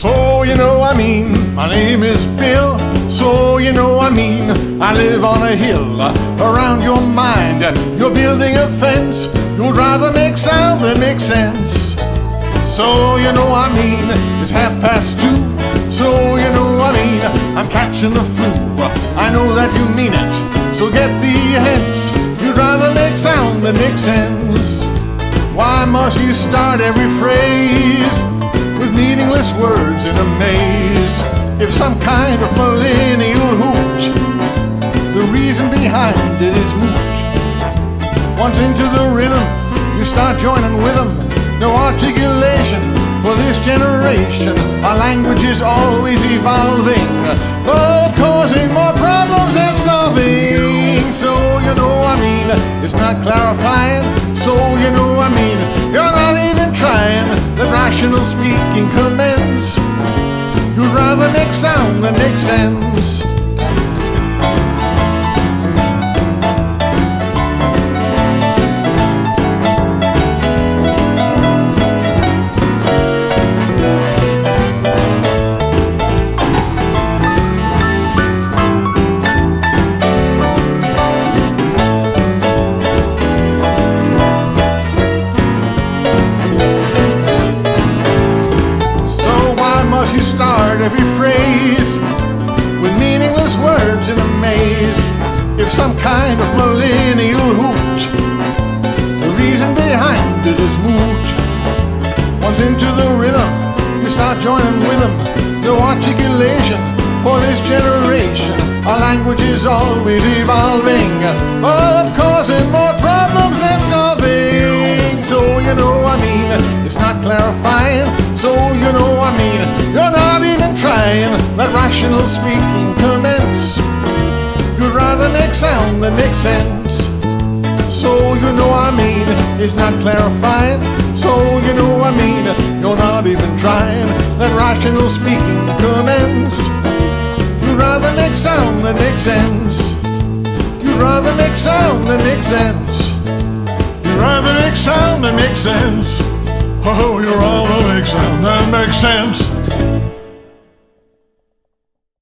know I mean. My name is Bill, so you know I mean. I live on a hill around your mind. You're building a fence, you'd rather make sound than make sense. So you know I mean, it's half past two. So you know I mean, I'm catching the flu. I know that you mean it, so get the hints. You'd rather make sound than make sense. Why must you start every phrase in a maze? If some kind of millennial hoot, the reason behind it is moot. Once into the rhythm, you start joining with them. No articulation for this generation. Our language is always evolving, but causing more problems than solving. So you know I mean, it's not clarifying. So you know I mean, you're not even trying. The rational speaking commence. You'd rather make sound than make every phrase with meaningless words in a maze? If some kind of millennial hoot, the reason behind it is moot. Once into the rhythm, you start joining with them. No articulation for this generation. Our language is always evolving, but causing So you know I mean, you're not even trying. Let rational speaking commence. You'd rather make sound than make sense. So you know I mean, it's not clarifying. So you know I mean, you're not even trying. Let rational speaking commence. You'd rather make sound than make sense. You'd rather make sound than make sense. You'd rather make sound than make sense. Oh, you're all sense. Makes sense.